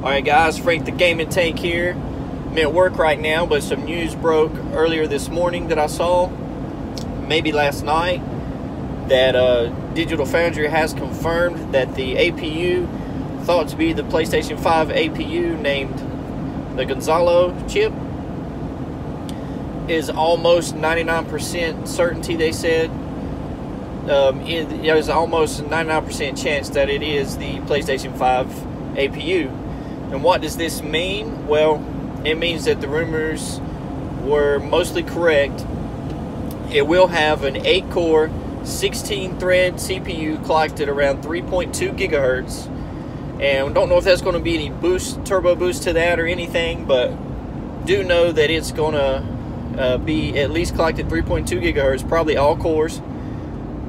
Alright guys, Frank the Gaming Tank here. I'm at work right now, but some news broke earlier this morning that I saw, maybe last night, that uh, Digital Foundry has confirmed that the APU, thought to be the PlayStation 5 APU named the Gonzalo chip, is almost 99% certainty, they said. Um, it, there's almost 99% chance that it is the PlayStation 5 APU. And what does this mean? Well, it means that the rumors were mostly correct. It will have an 8 core, 16 thread CPU clocked at around 3.2 gigahertz. And don't know if that's going to be any boost, turbo boost to that or anything, but do know that it's going to uh, be at least clocked at 3.2 gigahertz, probably all cores.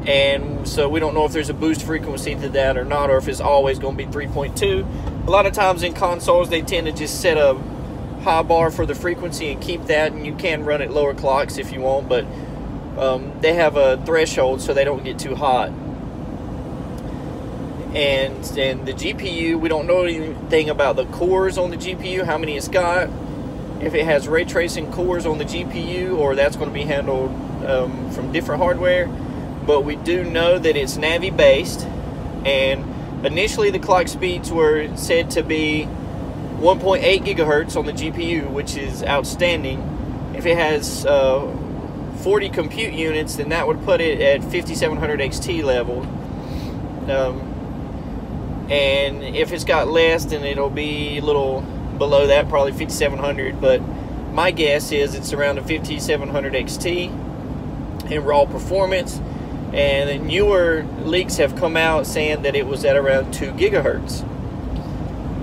And so we don't know if there's a boost frequency to that or not, or if it's always going to be 3.2 a lot of times in consoles they tend to just set a high bar for the frequency and keep that and you can run at lower clocks if you want but um, they have a threshold so they don't get too hot. And and the GPU we don't know anything about the cores on the GPU how many it's got if it has ray tracing cores on the GPU or that's going to be handled um, from different hardware but we do know that it's Navi based and Initially, the clock speeds were said to be 1.8 gigahertz on the GPU, which is outstanding. If it has uh, 40 compute units, then that would put it at 5700 XT level. Um, and if it's got less, then it'll be a little below that, probably 5700. But my guess is it's around the 5700 XT in raw performance and the newer leaks have come out saying that it was at around 2 gigahertz.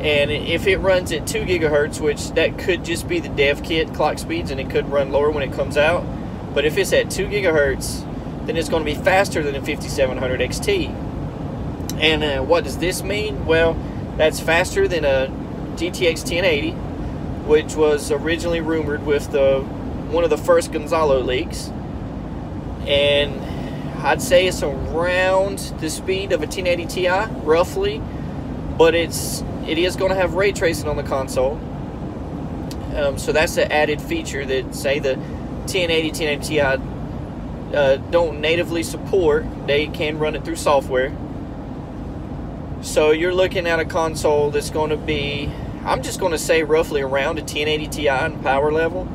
And if it runs at 2 gigahertz, which that could just be the dev kit clock speeds and it could run lower when it comes out, but if it's at 2 gigahertz, then it's going to be faster than a 5700 XT. And uh, what does this mean? Well, that's faster than a GTX 1080, which was originally rumored with the one of the first Gonzalo leaks. And I'd say it's around the speed of a 1080 Ti, roughly, but it's it is going to have ray tracing on the console. Um, so that's an added feature that say the 1080 1080 Ti uh, don't natively support. They can run it through software. So you're looking at a console that's going to be, I'm just going to say roughly around a 1080 Ti in power level.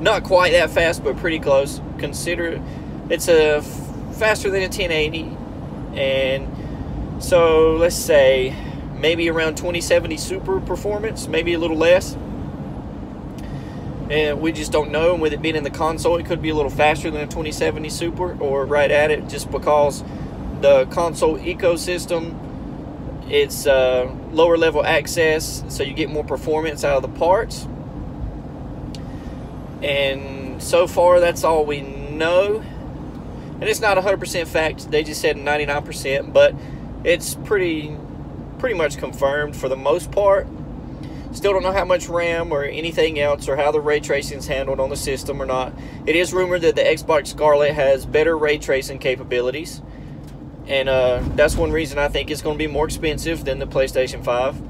Not quite that fast, but pretty close. Consider it's a faster than a 1080 and so let's say maybe around 2070 super performance maybe a little less. And we just don't know. And with it being in the console it could be a little faster than a 2070 super or right at it just because the console ecosystem it's uh, lower level access so you get more performance out of the parts. And so far that's all we know and it's not 100% fact. They just said 99%, but it's pretty pretty much confirmed for the most part. Still don't know how much RAM or anything else or how the ray tracing is handled on the system or not. It is rumored that the Xbox Scarlett has better ray tracing capabilities. And uh, that's one reason I think it's going to be more expensive than the PlayStation 5.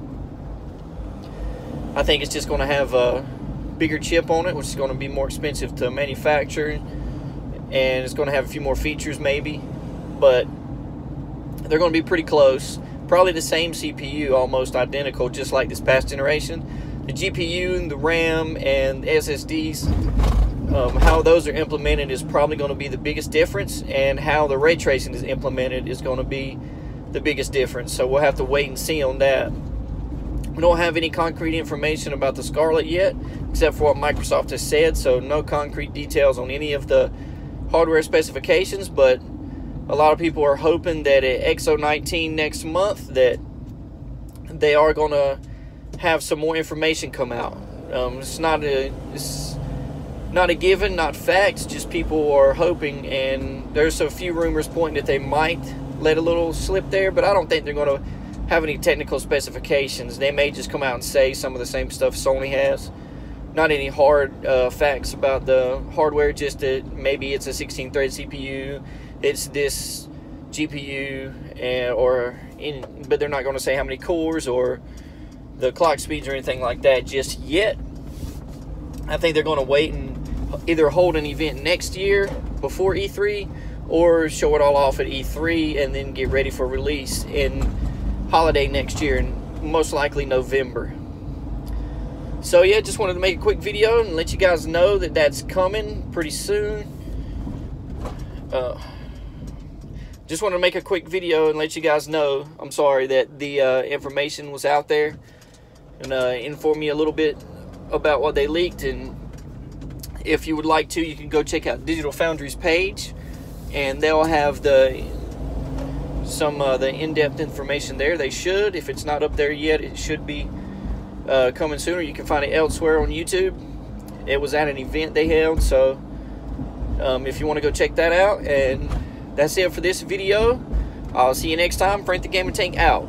I think it's just going to have a bigger chip on it, which is going to be more expensive to manufacture and it's going to have a few more features maybe, but they're going to be pretty close. Probably the same CPU, almost identical, just like this past generation. The GPU and the RAM and SSDs, um, how those are implemented is probably going to be the biggest difference, and how the ray tracing is implemented is going to be the biggest difference. So we'll have to wait and see on that. We don't have any concrete information about the Scarlett yet, except for what Microsoft has said, so no concrete details on any of the hardware specifications, but a lot of people are hoping that at XO19 next month that they are going to have some more information come out. Um, it's not a it's not a given, not facts. Just people are hoping, and there's a few rumors pointing that they might let a little slip there, but I don't think they're going to have any technical specifications. They may just come out and say some of the same stuff Sony has not any hard uh, facts about the hardware, just that maybe it's a 16 thread CPU, it's this GPU, and, or in, but they're not going to say how many cores or the clock speeds or anything like that just yet. I think they're going to wait and either hold an event next year before E3 or show it all off at E3 and then get ready for release in holiday next year and most likely November. So yeah, just wanted to make a quick video and let you guys know that that's coming pretty soon. Uh, just wanted to make a quick video and let you guys know. I'm sorry that the uh, information was out there and uh, inform you a little bit about what they leaked. And if you would like to, you can go check out Digital Foundry's page, and they'll have the some uh, the in-depth information there. They should. If it's not up there yet, it should be uh, coming sooner. You can find it elsewhere on YouTube. It was at an event they held, so um, if you want to go check that out. And that's it for this video. I'll see you next time. Frank the Gamer Tank out.